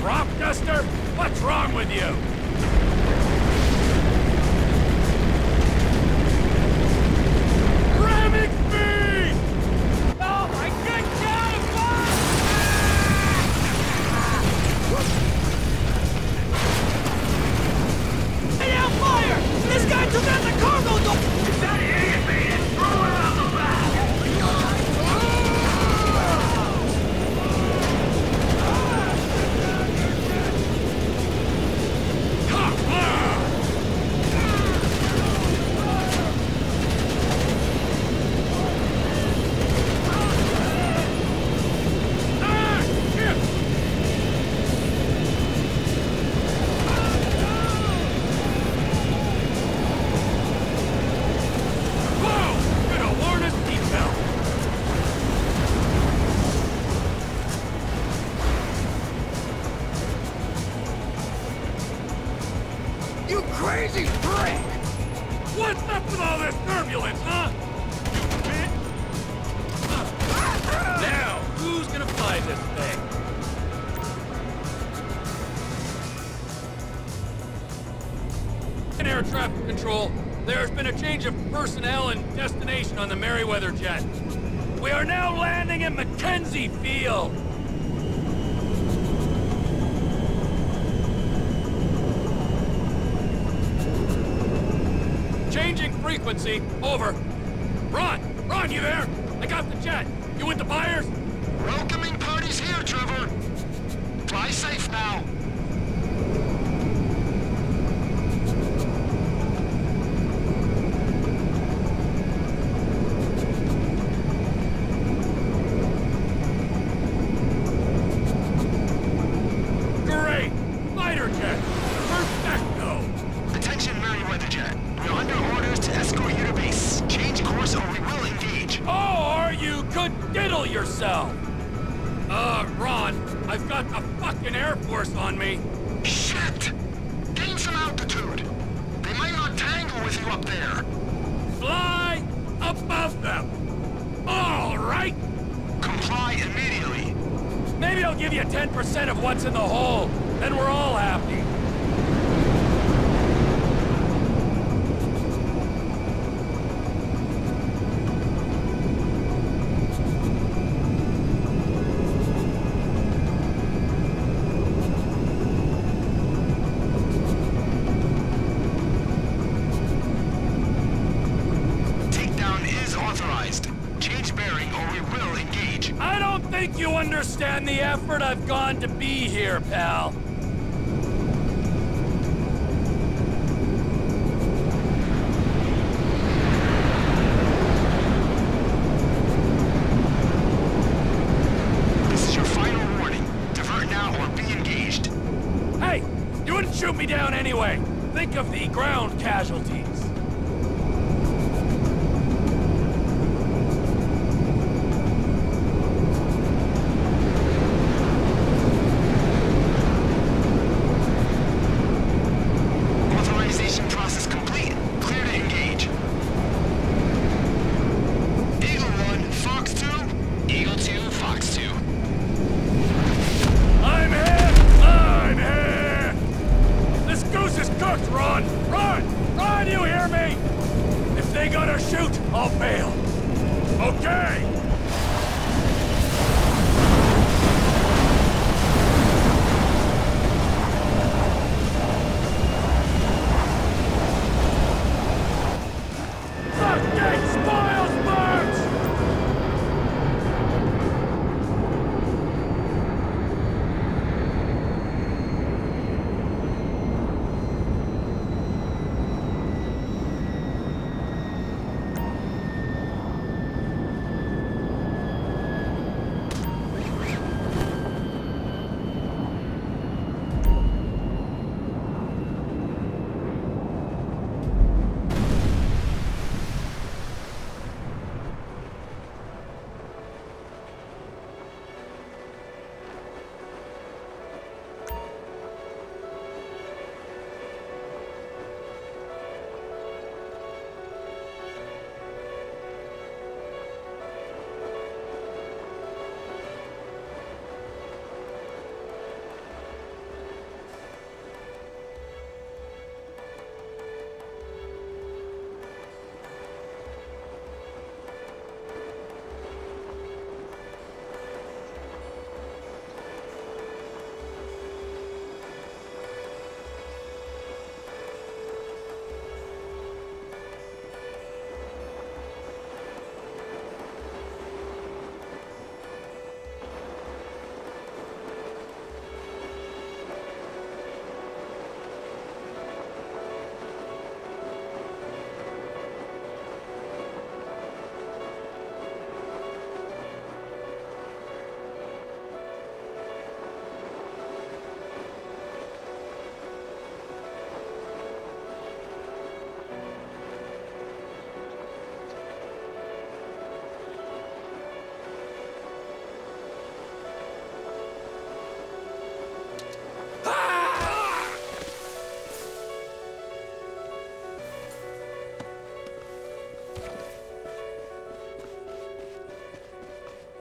crop duster? What's wrong with you? You crazy prick! What's up with all this turbulence, huh? Now, who's gonna fly this thing? In air traffic control, there's been a change of personnel and destination on the Merryweather jet. We are now landing in McKenzie Field. Changing frequency. Over. Ron! Ron, you there? I got the jet. You with the buyers? Welcoming party's here, Trevor. Fly safe now. Uh, Ron, I've got the fucking Air Force on me. Shit! Gain some altitude. They might not tangle with you up there. Fly above them! All right! Comply immediately. Maybe I'll give you 10% of what's in the hole. Then we're all happy. Think you understand the effort I've gone to be here, pal. This is your final warning. Divert now or be engaged. Hey, you wouldn't shoot me down anyway. Think of the ground casualties. Is cooked, Ron! Ron! Ron, you hear me? If they gotta shoot, I'll bail. Okay!